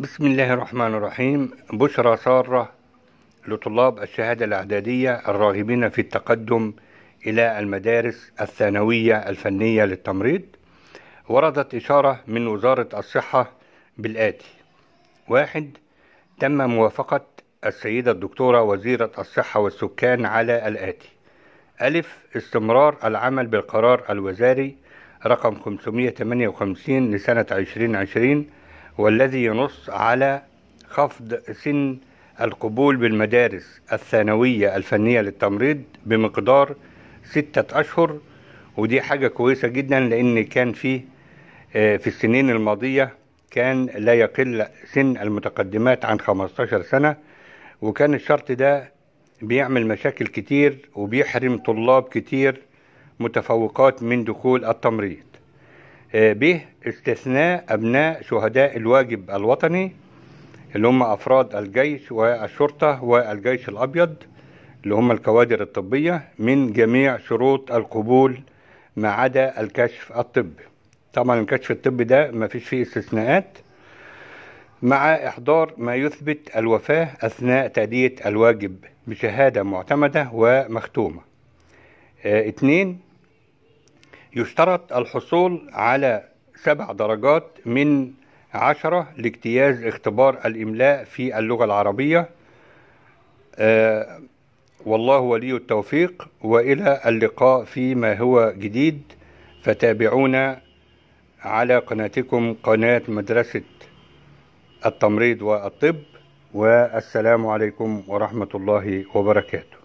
بسم الله الرحمن الرحيم بشرى سارة لطلاب الشهادة الإعدادية الراغبين في التقدم إلى المدارس الثانوية الفنية للتمريض وردت إشارة من وزارة الصحة بالآتي واحد تم موافقة السيدة الدكتورة وزيرة الصحة والسكان على الآتي ألف استمرار العمل بالقرار الوزاري رقم 558 لسنة 2020 والذي ينص على خفض سن القبول بالمدارس الثانوية الفنية للتمريض بمقدار ستة أشهر ودي حاجة كويسة جدا لأن كان فيه في السنين الماضية كان لا يقل سن المتقدمات عن 15 سنة وكان الشرط ده بيعمل مشاكل كتير وبيحرم طلاب كتير متفوقات من دخول التمريض. به استثناء أبناء شهداء الواجب الوطني اللي هم أفراد الجيش والشرطة والجيش الأبيض اللي هم الكوادر الطبية من جميع شروط القبول ما عدا الكشف الطبي. طبعا الكشف الطبي ده ما فيش فيه استثناءات مع إحضار ما يثبت الوفاة أثناء تأدية الواجب بشهادة معتمدة ومختومة. آه اتنين يشترط الحصول على سبع درجات من عشرة لاجتياز اختبار الإملاء في اللغة العربية. آه والله ولي التوفيق وإلى اللقاء فيما هو جديد. فتابعونا على قناتكم قناة مدرسة التمريض والطب. والسلام عليكم ورحمة الله وبركاته.